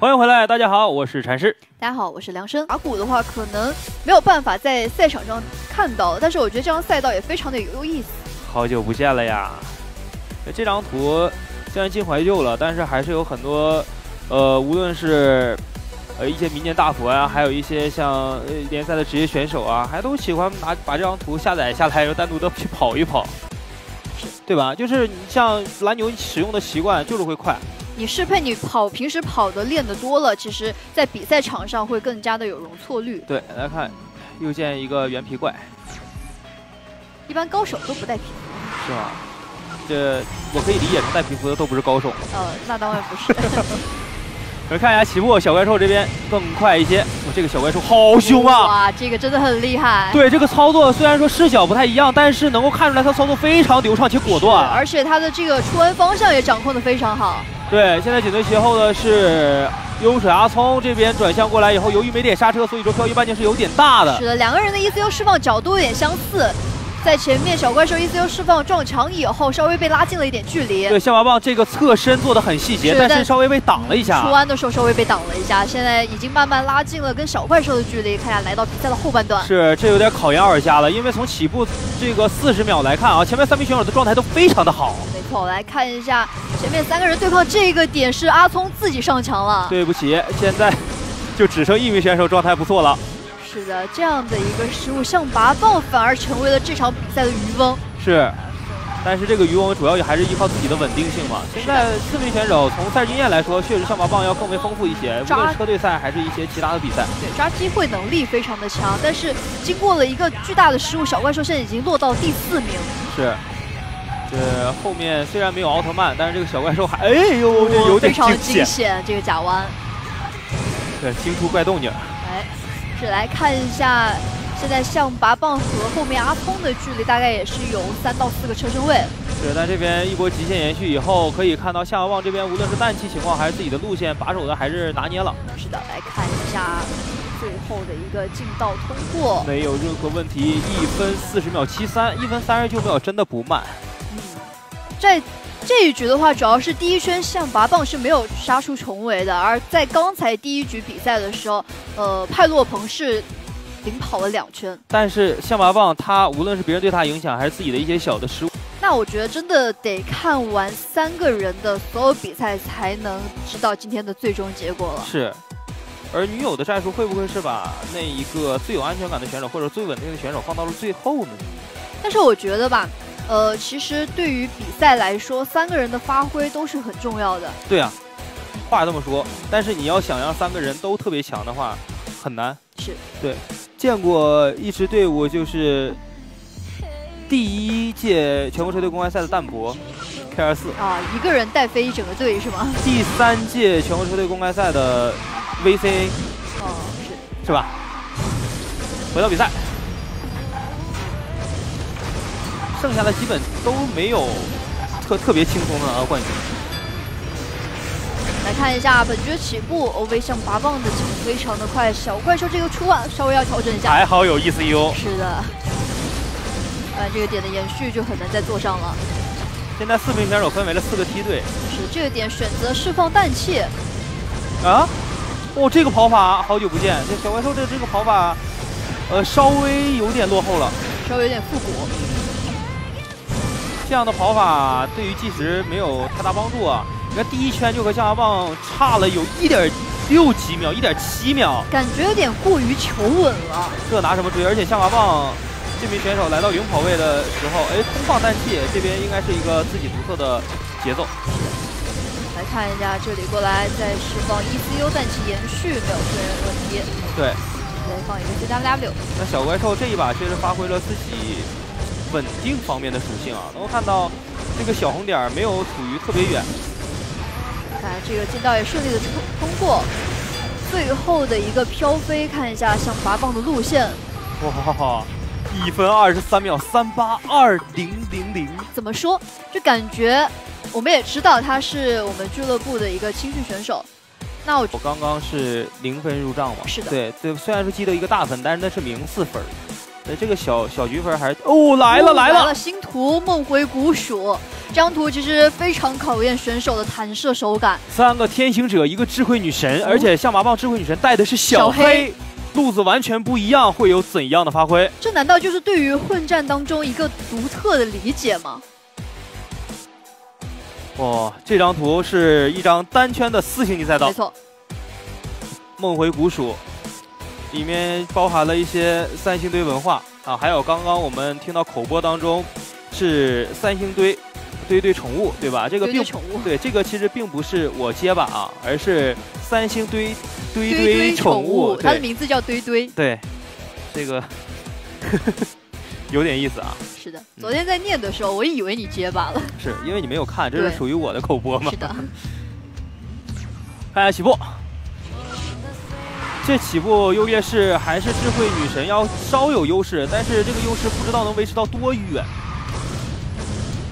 欢迎回来，大家好，我是禅师。大家好，我是梁生。打鼓的话，可能没有办法在赛场上看到，但是我觉得这张赛道也非常的有意思。好久不见了呀！这张图虽然进怀旧了，但是还是有很多，呃，无论是呃一些民间大佛啊，还有一些像联赛的职业选手啊，还都喜欢拿把这张图下载下来，然后单独的去跑一跑，对吧？就是你像蓝牛使用的习惯就是会快。你适配你跑，平时跑的练的多了，其实在比赛场上会更加的有容错率。对，来看，又见一个原皮怪。一般高手都不带皮肤，是吗？这我可以理解成带皮肤的都不是高手。呃，那当然不是。我们看一下起步，小怪兽这边更快一些。哇，这个小怪兽好凶啊！哇，这个真的很厉害。对，这个操作虽然说视角不太一样，但是能够看出来他操作非常流畅且果断，而且他的这个出弯方向也掌控的非常好。对，现在紧随其后的是优水阿聪这边转向过来以后，由于没点刹车，所以说漂移半径是有点大的。是的，两个人的 ECU 释放角度有点相似。在前面小怪兽 ECU 释放撞墙以后，稍微被拉近了一点距离。对，象拔蚌这个侧身做的很细节，但是稍微被挡了一下。出弯的时候稍微被挡了一下，现在已经慢慢拉近了跟小怪兽的距离。看一下来到比赛的后半段，是这有点考验二加了，因为从起步这个四十秒来看啊，前面三名选手的状态都非常的好。来看一下前面三个人对抗这个点是阿聪自己上墙了。对不起，现在就只剩一名选手状态不错了。是的，这样的一个失误，象拔蚌反而成为了这场比赛的渔翁。是，但是这个渔翁主要也还是依靠自己的稳定性嘛。现在四名选手从赛事经验来说，确实象拔蚌要更为丰富一些，无论车队赛还是一些其他的比赛。对，抓机会能力非常的强，但是经过了一个巨大的失误，小怪兽现在已经落到第四名。是，这后面虽然没有奥特曼，但是这个小怪兽还，哎呦，这有点惊险，这个假弯。对，惊出怪动静。哎是来看一下，现在象拔蚌和后面阿峰的距离大概也是有三到四个车身位。是，但这边一波极限延续以后，可以看到象拔蚌这边无论是氮气情况还是自己的路线把守的还是拿捏了。是的，来看一下最后的一个进道通过，没有任何问题，一分四十秒七三，一分三十九秒真的不慢。嗯，在。这一局的话，主要是第一圈象拔蚌是没有杀出重围的，而在刚才第一局比赛的时候，呃，派洛鹏是领跑了两圈。但是象拔蚌他无论是别人对他影响，还是自己的一些小的失误，那我觉得真的得看完三个人的所有比赛，才能知道今天的最终结果了。是，而女友的战术会不会是把那一个最有安全感的选手或者最稳定的选手放到了最后呢？但是我觉得吧。呃，其实对于比赛来说，三个人的发挥都是很重要的。对啊，话这么说，但是你要想让三个人都特别强的话，很难。是，对，见过一支队伍就是第一届全国车队公开赛的淡泊 K 二四啊，一个人带飞一整个队是吗？第三届全国车队公开赛的 VCA，哦，是，是吧？回到比赛。剩下的基本都没有特特别轻松的拿到冠军。来看一下本局起步，OV 向拔棒的起步非常的快，小怪兽这个出啊稍微要调整一下。还好有 ECU。是的，呃这个点的延续就很难再做上了。现在四名选手分为了四个梯队。是这个点选择释放氮气。啊？哦，这个跑法好久不见，这小怪兽的这个跑法，呃，稍微有点落后了，稍微有点复古。这样的跑法对于计时没有太大帮助啊！你看第一圈就和象拔蚌差了有一点六几秒，一点七秒，感觉有点过于求稳了。这拿什么追？而且象拔蚌这名选手来到领跑位的时候，哎，空放氮气，这边应该是一个自己独特的节奏。来看一下这里过来再释放 ECU 氮气延续，没有确认问题。对，再放一个 CWW。那小怪兽这一把确实发挥了自己。稳定方面的属性啊，能够看到这个小红点没有处于特别远。看这个进道也顺利的通通过，最后的一个飘飞，看一下像拔蚌的路线。哇，一分二十三秒三八二零零零。怎么说？就感觉我们也知道他是我们俱乐部的一个青训选手。那我我刚刚是零分入账嘛？是的。对对，虽然说积得一个大分，但是那是名次分。这个小小菊分还是哦来了来了，星图梦回古蜀，这张图其实非常考验选手的弹射手感。三个天行者，一个智慧女神，而且象拔蚌智慧女神带的是小黑，路子完全不一样，会有怎样的发挥？这难道就是对于混战当中一个独特的理解吗？哇，这张图是一张单圈的四星级赛道，没错。梦回古蜀，里面包含了一些三星堆文化啊，还有刚刚我们听到口播当中是三星堆堆堆宠物，对吧？这个并对这个其实并不是我结巴啊，而是三星堆堆堆宠物，它的名字叫堆堆。对，这个 有点意思啊。是的，昨天在念的时候，我以为你结巴了，是因为你没有看，这是属于我的口播嘛？是的。看一下起步。这起步优劣势还是智慧女神要稍有优势，但是这个优势不知道能维持到多远。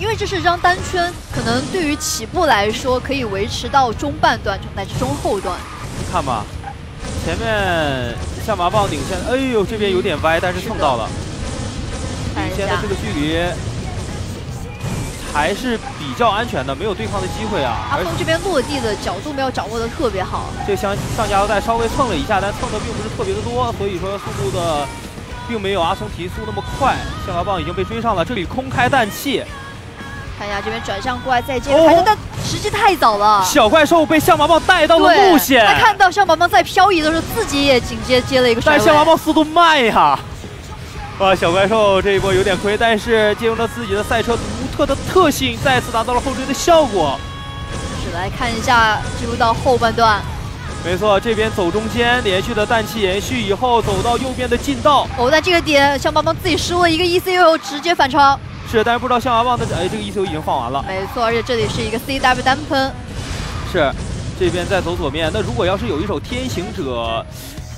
因为这是张单圈，可能对于起步来说可以维持到中半段乃至中后段。你看吧，前面象拔蚌领先，哎呦，这边有点歪，但是蹭到了。领先的这个距离。还是比较安全的，没有对抗的机会啊。阿峰这边落地的角度没有掌握的特别好。这上上加油带稍微蹭了一下，但蹭的并不是特别的多，所以说速度的并没有阿松提速那么快。象拔蚌已经被追上了，这里空开氮气。看一下这边转向过来再接，但时机太早了。小怪兽被象拔蚌带到了路线。他看到象拔蚌在漂移的时候，自己也紧接接了一个。但象拔蚌速度慢呀。哇，小怪兽这一波有点亏，但是借用了自己的赛车独特的特性，再次达到了后追的效果。是来看一下进入到后半段。没错，这边走中间，连续的氮气延续以后，走到右边的近道。哦，在这个点，象拔蚌自己失误了一个 ECU，直接反超。是，但是不知道象拔蚌的哎，这个 ECU 已经放完了。没错，而且这里是一个 CW 单喷。是，这边再走左面。那如果要是有一手天行者。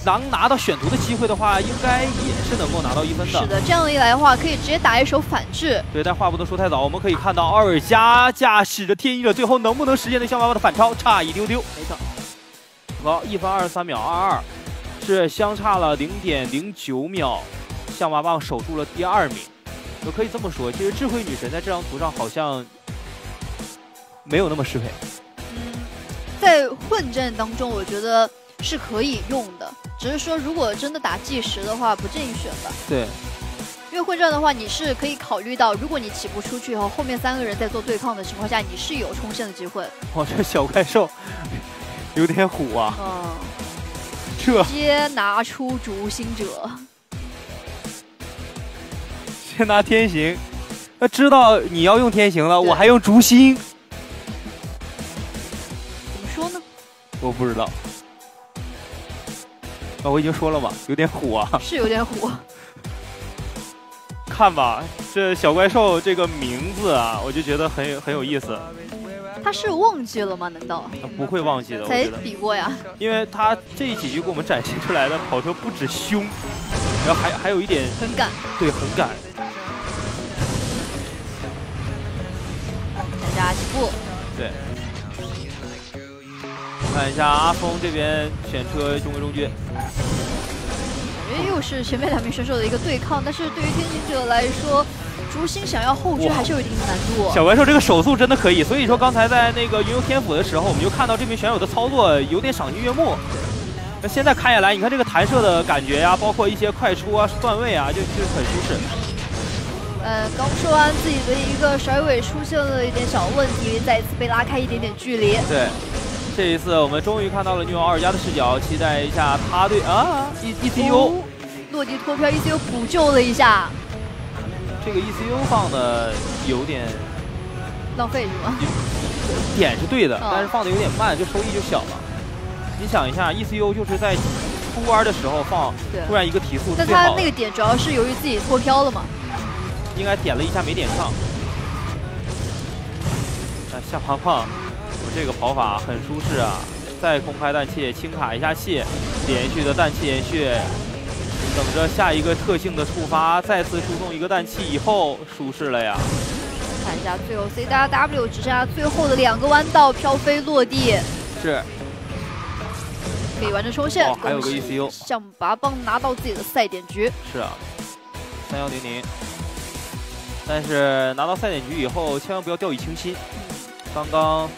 能拿到选图的机会的话，应该也是能够拿到一分的。是的，这样一来的话，可以直接打一手反制。对，但话不能说太早。我们可以看到奥尔加驾驶着天翼者，最后能不能实现对象娃娃的反超，差一丢丢。没错。好，一分二十三秒二二，是相差了零点零九秒，象拔蚌守住了第二名。就可以这么说，其实智慧女神在这张图上好像没有那么适配。嗯，在混战当中，我觉得是可以用的。只是说，如果真的打计时的话，不建议选吧。对，因为混战的话，你是可以考虑到，如果你起步出去以后，后面三个人在做对抗的情况下，你是有冲线的机会。哇，这小怪兽 有点虎啊！嗯，这直接拿出逐星者，先拿天行，那知道你要用天行了，我还用逐星，怎么说呢？我不知道。啊，我已经说了嘛，有点虎啊，是有点虎。看吧，这小怪兽这个名字啊，我就觉得很有很有意思。他是忘记了吗？难道？不会忘记的，才比过呀。因为他这几局给我们展现出来的跑车不止凶，然后还还有一点很敢，对，很敢。大家起步。对。看一下阿峰这边选车中规中矩，感觉又是前面两名选手的一个对抗，但是对于天行者来说，竹心想要后追还是有一定的难度。小怪兽这个手速真的可以，所以说刚才在那个云游天府的时候，我们就看到这名选手的操作有点赏心悦目。那现在看下来，你看这个弹射的感觉呀，包括一些快出啊、段位啊，就就很舒适。呃，刚说完自己的一个甩尾出现了一点小问题，再一次被拉开一点点距离。对。这一次我们终于看到了女王二加的视角，期待一下他对啊，E E C U 落地脱漂，E C U 补救了一下。这个 E C U 放的有点浪费是吗？点是对的，但是放的有点慢，就收益就小了。你想一下，E C U 就是在出弯的时候放，突然一个提速，但他那个点主要是由于自己脱漂了嘛？应该点了一下没点上。那下胖胖。这个跑法很舒适啊！再空开氮气，轻卡一下气，连续的氮气延续，等着下一个特性的触发，再次输送一个氮气以后，舒适了呀！看一下最后 C W W 只剩下最后的两个弯道飘飞落地，是，可以完成冲线。还有个 E C U，象拔蚌拿到自己的赛点局。是啊，三幺零零。但是拿到赛点局以后，千万不要掉以轻心。刚刚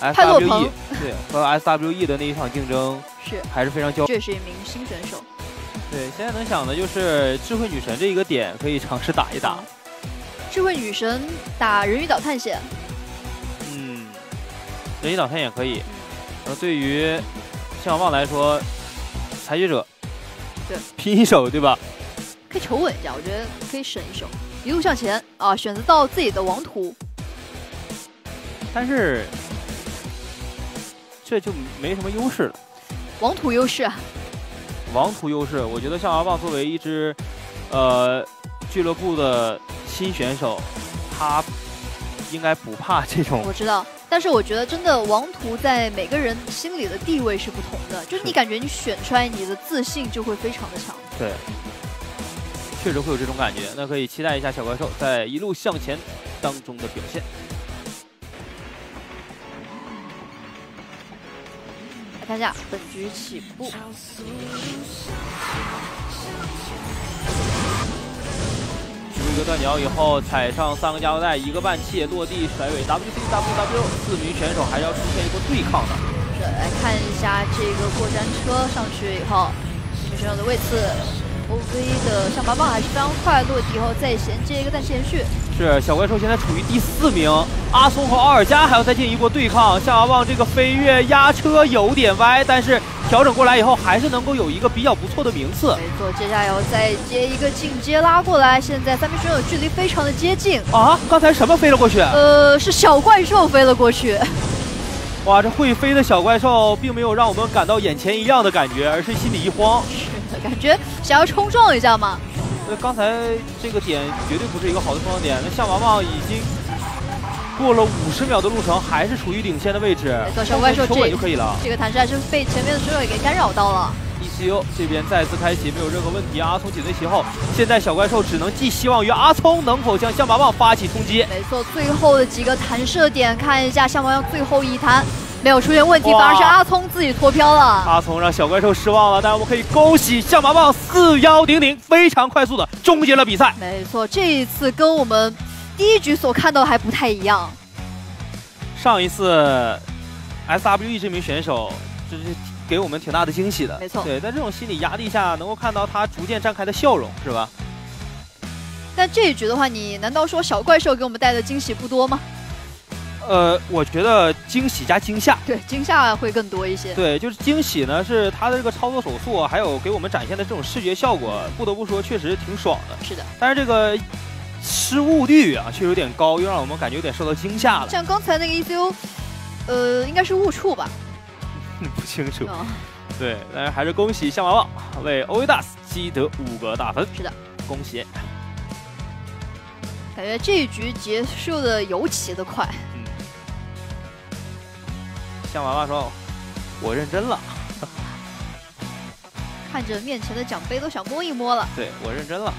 SWE 对和 SWE 的那一场竞争是还是非常焦。这是一名新选手。对，现在能想的就是智慧女神这一个点可以尝试打一打。智慧女神打人鱼岛探险。嗯，人鱼岛探险可以。然后，对于向往来说，采取者对拼一手对吧？可以求稳一下，我觉得可以省一手。一路向前啊，选择到自己的王图。但是这就没什么优势了。王图优势啊。王图优势，我觉得像阿旺作为一支呃俱乐部的新选手，他应该不怕这种。我知道，但是我觉得真的王图在每个人心里的地位是不同的，就是你感觉你选出来，你的自信就会非常的强。对，确实会有这种感觉。那可以期待一下小怪兽在一路向前当中的表现。看一下本局起步，出一个断脚以后，踩上三个加油带，一个半气落地甩尾 W C W W，四名选手还是要出现一个对抗的。是，来看一下这个过山车上去以后，选手的位次，O V 的上拔棒还是非常快，落地以后再衔接一个弹气延续。是小怪兽现在处于第四名，阿松和奥尔加还要再进一波对抗。象牙棒这个飞跃压车有点歪，但是调整过来以后还是能够有一个比较不错的名次。没错，接下来要再接一个进阶拉过来，现在三名选手距离非常的接近啊！刚才什么飞了过去？呃，是小怪兽飞了过去。哇，这会飞的小怪兽并没有让我们感到眼前一亮的感觉，而是心里一慌。感觉想要冲撞一下嘛。那刚才这个点绝对不是一个好的冲撞点。那象拔棒已经过了五十秒的路程，还是处于领先的位置。没错，小怪兽求稳就可以了。这个弹射还是被前面的选手给干扰到了。ECU 这边再次开启，没有任何问题。阿聪紧随其后，现在小怪兽只能寄希望于阿聪能否向象拔棒发起冲击。没错，最后的几个弹射点，看一下象拔棒最后一弹。没有出现问题，反而是阿聪自己脱飘了。阿聪让小怪兽失望了，但我们可以恭喜象拔蚌四幺零零非常快速的终结了比赛。没错，这一次跟我们第一局所看到的还不太一样。上一次 SWE 这名选手就是给我们挺大的惊喜的。没错，对，在这种心理压力下，能够看到他逐渐绽开的笑容，是吧？但这一局的话，你难道说小怪兽给我们带的惊喜不多吗？呃，我觉得惊喜加惊吓，对惊吓会更多一些。对，就是惊喜呢，是他的这个操作手速，还有给我们展现的这种视觉效果，不得不说确实挺爽的。是的，但是这个失误率啊，却有点高，又让我们感觉有点受到惊吓了。像刚才那个 ECU，呃，应该是误触吧？不清楚。对，但是还是恭喜夏娃娃为 o v d a s 积得五个大分。是的，恭喜。感觉这一局结束的尤其的快。象娃娃说：“我认真了。”看着面前的奖杯都想摸一摸了。对我认真了。